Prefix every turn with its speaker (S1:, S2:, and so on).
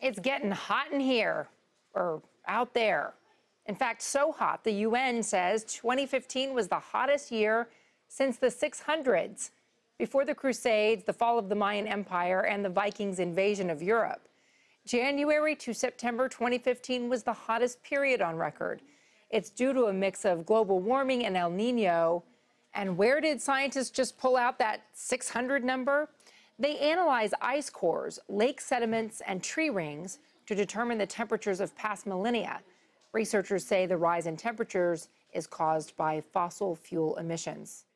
S1: It's getting hot in here or out there. In fact, so hot, the UN says 2015 was the hottest year since the 600s, before the Crusades, the fall of the Mayan Empire, and the Vikings' invasion of Europe. January to September 2015 was the hottest period on record. It's due to a mix of global warming and El Nino. And where did scientists just pull out that 600 number? They analyze ice cores, lake sediments, and tree rings to determine the temperatures of past millennia. Researchers say the rise in temperatures is caused by fossil fuel emissions.